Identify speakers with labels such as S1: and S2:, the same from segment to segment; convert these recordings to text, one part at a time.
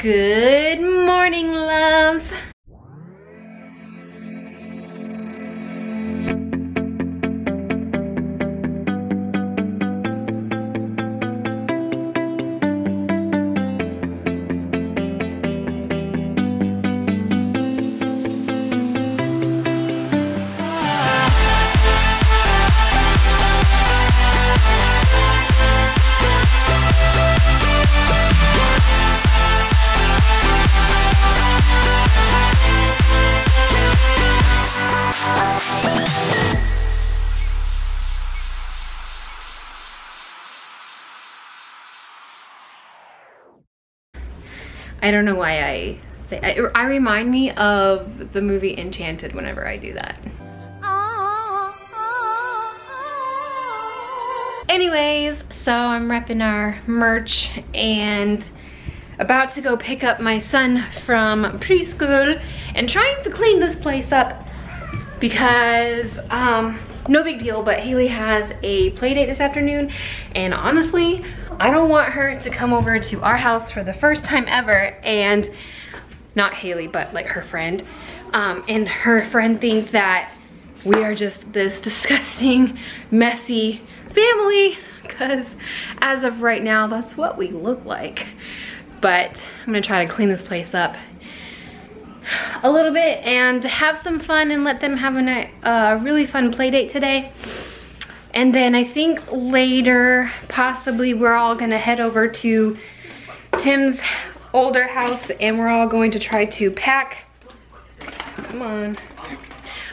S1: Good morning, loves. I don't know why I say, I, I remind me of the movie Enchanted whenever I do that. Anyways, so I'm repping our merch and about to go pick up my son from preschool and trying to clean this place up because um, no big deal, but Haley has a play date this afternoon and honestly, I don't want her to come over to our house for the first time ever and not Haley, but like her friend. Um, and her friend think that we are just this disgusting, messy family because as of right now, that's what we look like. But I'm gonna try to clean this place up a little bit and have some fun and let them have a night, really fun play date today. And then I think later, possibly we're all gonna head over to Tim's older house and we're all going to try to pack, come on,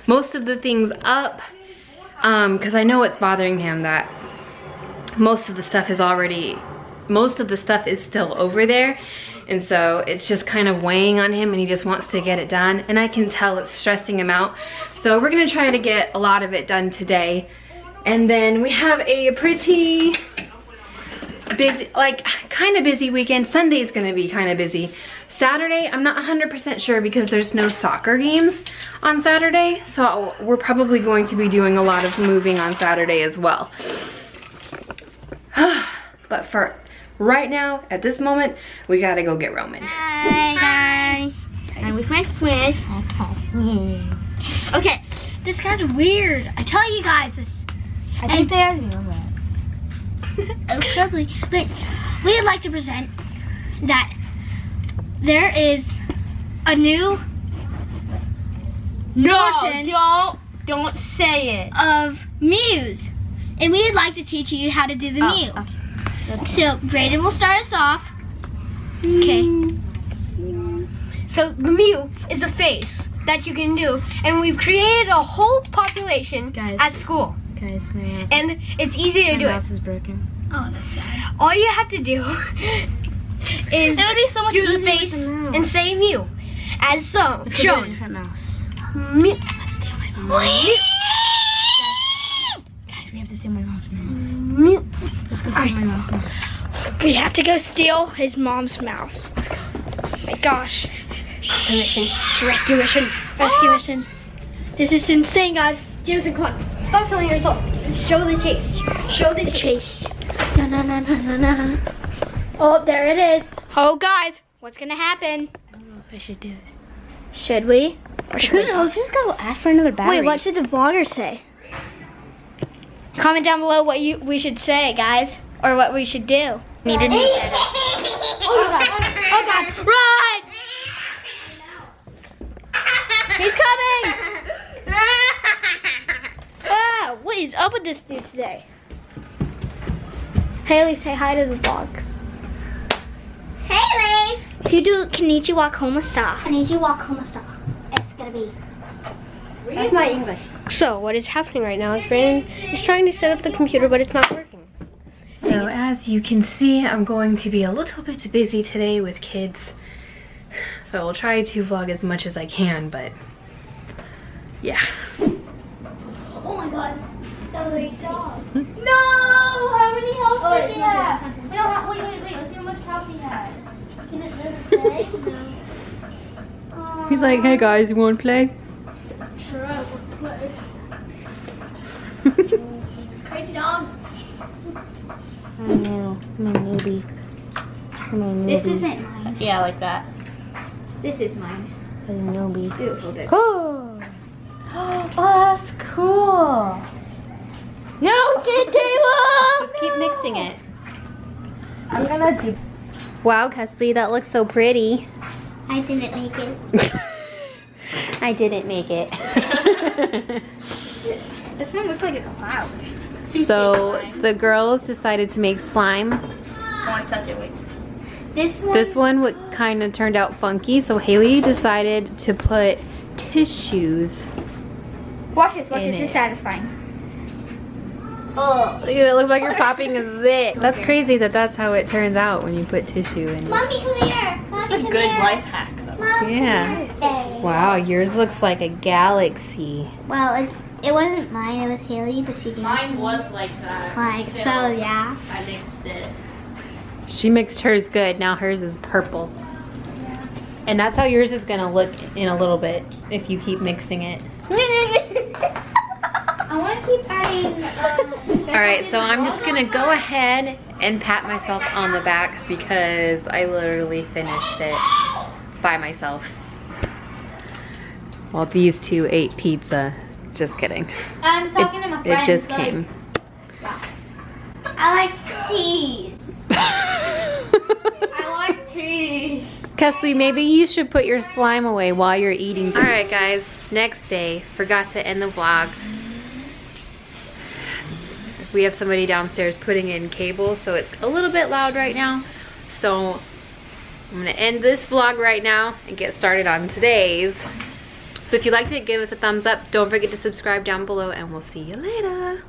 S1: most of the things up because um, I know it's bothering him that most of the stuff is already, most of the stuff is still over there. And so it's just kind of weighing on him and he just wants to get it done. And I can tell it's stressing him out. So we're gonna try to get a lot of it done today. And then we have a pretty busy, like kind of busy weekend. Sunday's gonna be kind of busy. Saturday, I'm not 100% sure because there's no soccer games on Saturday. So we're probably going to be doing a lot of moving on Saturday as well. but for right now, at this moment, we gotta go get Roman.
S2: Hi guys, I'm with my friend. Okay, this guy's weird. I tell you guys this.
S3: I think they already know that.
S2: Oh, probably. But we'd like to present that there is a new
S3: No, don't, don't say it.
S2: of Muse. And we'd like to teach you how to do the oh, Mew.
S3: Oh,
S2: So Brayden will start us off. Okay.
S4: So the Mew is a face that you can do, and we've created a whole population
S3: Guys.
S4: at school,
S3: Guys, my
S4: and it's easy to
S3: my
S4: do it.
S3: mouse is broken.
S2: Oh, that's sad.
S4: All you have to do is
S3: It would be so much
S4: do the face
S3: the
S4: and say Mew, as so
S3: Let's go a different mouse.
S4: Mew.
S3: Let's steal my mouse. Guys, we have to steal my mom's mouse.
S4: Mew.
S3: Let's go steal my mom's mouse.
S4: We have to go steal his mom's mouse. My gosh. It's a mission. It's a rescue mission. Rescue ah. mission. This is insane, guys. Jameson, come on. Stop killing yourself. Show the chase. Show the chase. Na na na na na na. Oh, there it is. Oh, guys. What's gonna happen?
S3: I don't know if I should do it.
S2: Should we? Or should we not?
S3: Let's just go ask for another battery.
S2: Wait, what should the vlogger say? Comment down below what you we should say, guys, or what we should do. Need to do Oh god! Oh god! Run! He's coming! Ah, what is up with this dude today? Haley, say hi to the vlogs. Haley! If you do Konnichiwa Komasta. Konnichiwa Komasta. It's gonna be.
S4: That's not English. So, what is happening right now is Brandon is trying to set up the computer, but it's not working.
S1: So as you can see, I'm going to be a little bit busy today with kids. So I'll try to vlog as much as I can, but yeah.
S2: Oh my god. That was a dog. Hmm?
S3: No! How many health
S2: Oh,
S3: did he have?
S2: yours, it's not
S3: We don't have, wait, wait, wait. Let's see how much health he had. Can it, does it say? no.
S1: He's like, hey guys, you wanna play?
S3: Sure, I will play.
S2: Crazy dog.
S3: I know. Come on, newbie. Come on,
S2: This
S3: newbie.
S2: isn't mine.
S5: Yeah, like that.
S6: This is mine. Beautiful bit.
S5: Oh, that's cool. No, kid table.
S1: Just keep mixing it.
S5: I'm gonna do.
S1: Wow, Kesley, that looks so pretty.
S6: I didn't make it.
S1: I didn't make it.
S6: This one looks like a cloud.
S1: so the girls decided to make slime.
S5: I want to touch it. Wait.
S6: This one.
S1: This one would kind of turned out funky, so Haley decided to put tissues.
S6: Watch this. Watch
S1: in
S6: this.
S1: it.
S6: It's satisfying.
S5: Oh.
S1: Look at it, it looks like you're popping a zit. That's crazy that that's how it turns out when you put tissue in. it.
S6: Mommy, come here. Mommy,
S5: This is a good
S6: here.
S5: life hack, though.
S6: Mommy,
S1: Yeah. Wow, yours looks like a galaxy.
S6: Well, it's it wasn't mine. It was Haley, but she gave it
S5: Mine
S6: me.
S5: was like that.
S6: like
S5: until
S6: so. Yeah.
S5: I mixed it.
S1: She mixed hers good. Now hers is purple. And that's how yours is gonna look in a little bit if you keep mixing it.
S6: I want to keep adding. Um,
S1: All right, so I'm just gonna go ahead and pat myself on the back because I literally finished it by myself. While these two ate pizza. Just kidding.
S6: I'm talking to my
S1: It just
S6: like,
S1: came.
S6: I like cheese. I like cheese.
S1: Kesley, maybe you should put your slime away while you're eating. All right, guys, next day, forgot to end the vlog. We have somebody downstairs putting in cable, so it's a little bit loud right now. So I'm gonna end this vlog right now and get started on today's. So if you liked it, give us a thumbs up. Don't forget to subscribe down below and we'll see you later.